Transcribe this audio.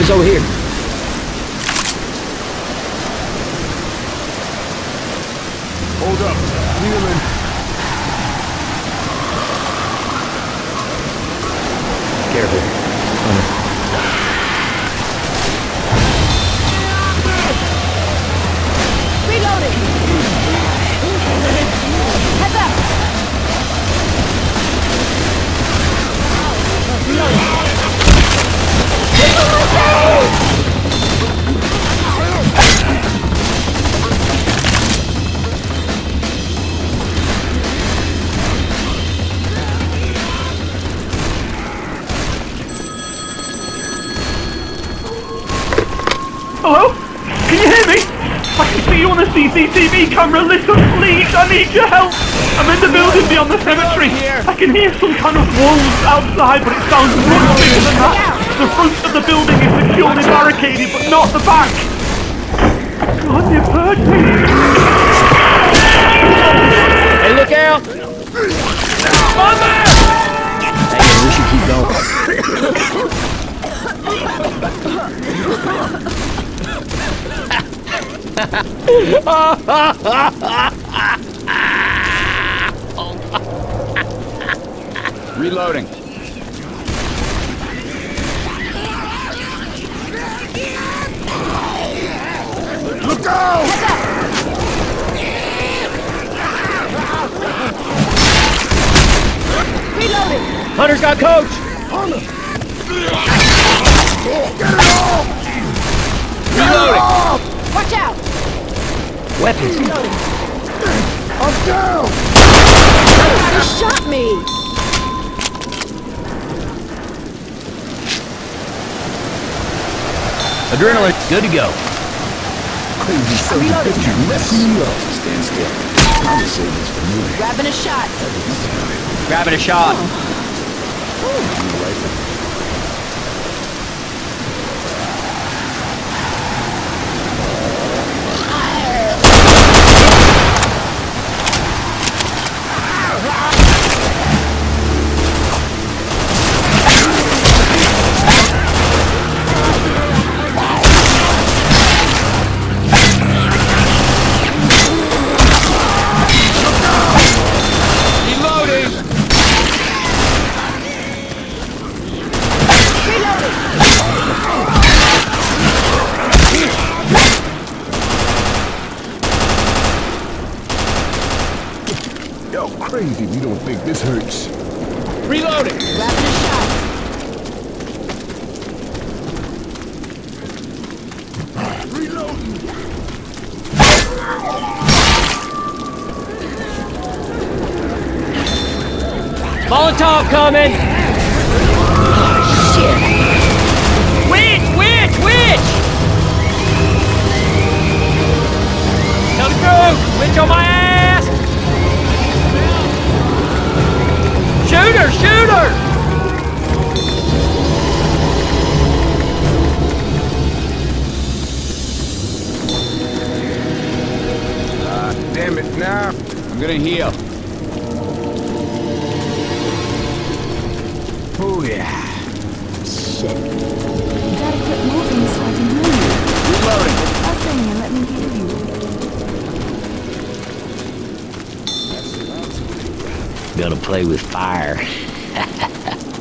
weapons over here. Hold up. Kneeling. Careful. Can you hear me? I can see you on the CCTV camera. Listen, please, I need your help. I'm in the building beyond the cemetery. I can hear some kind of wolves outside, but it sounds much bigger than that. The front of the building is securely barricaded, but not the back. God, you've heard me. Hey, look out! On there! Hey, we should keep going. Reloading. Look out! Reloading! Hunter's got Coach! Reloading. Weapons. I'm down. Somebody shot me! Adrenaline. Good to go. Crazy son of a bitch, you messed me up. Stand still. I'm gonna save this for you. Grabbing a shot. Grabbing a shot. Reloading. Crazy if you don't think this hurts. Reloading. Grabbing a shot. Reloading. Molotov coming! I'm gonna heal. Oh, yeah. Shit. You gotta quit moving so I can hear you. Reloading. Listen and let me hear you. Gonna play with fire.